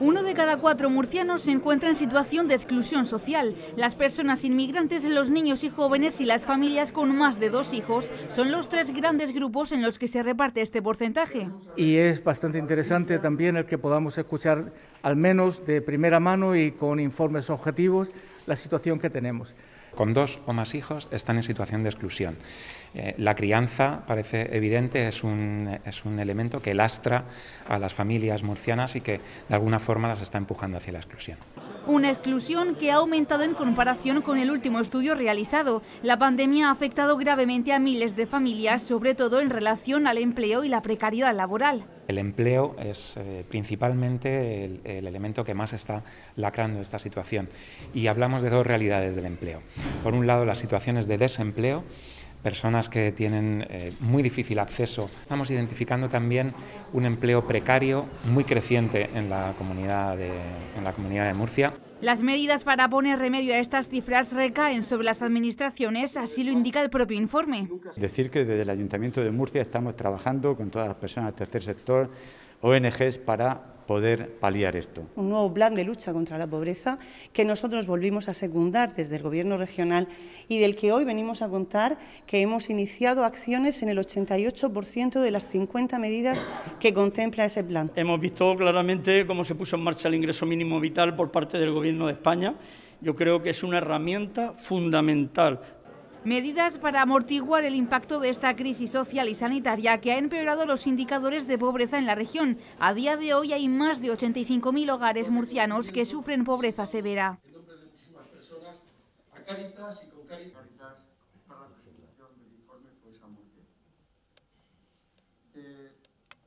Uno de cada cuatro murcianos se encuentra en situación de exclusión social. Las personas inmigrantes, los niños y jóvenes y las familias con más de dos hijos son los tres grandes grupos en los que se reparte este porcentaje. Y es bastante interesante también el que podamos escuchar, al menos de primera mano y con informes objetivos, la situación que tenemos con dos o más hijos están en situación de exclusión. Eh, la crianza, parece evidente, es un, es un elemento que lastra a las familias murcianas y que de alguna forma las está empujando hacia la exclusión. Una exclusión que ha aumentado en comparación con el último estudio realizado. La pandemia ha afectado gravemente a miles de familias, sobre todo en relación al empleo y la precariedad laboral. El empleo es eh, principalmente el, el, elemento que más está lacrando esta situación. Y hablamos de dos realidades del empleo. Por un lado, las situaciones de desempleo personas que tienen eh, muy difícil acceso. Estamos identificando también un empleo precario muy creciente en la comunidad de, en la comunidad de Murcia. Las medidas para poner remedio a estas cifras recaen sobre las administraciones, así lo indica el propio informe. Decir que desde el Ayuntamiento de Murcia estamos trabajando con todas las personas del tercer sector, ONGs, para poder paliar esto. Un nuevo plan de lucha contra la pobreza que nosotros volvimos a secundar desde el Gobierno regional y del que hoy venimos a contar que hemos iniciado acciones en el 88% de las 50 medidas que contempla ese plan. Hemos visto claramente cómo se puso en marcha el ingreso mínimo vital por parte del Gobierno de España. Yo creo que es una herramienta fundamental Medidas para amortiguar el impacto de esta crisis social y sanitaria que ha empeorado los indicadores de pobreza en la región. A día de hoy hay más de 85.000 hogares murcianos que sufren pobreza severa. Y con la del informe. Pues,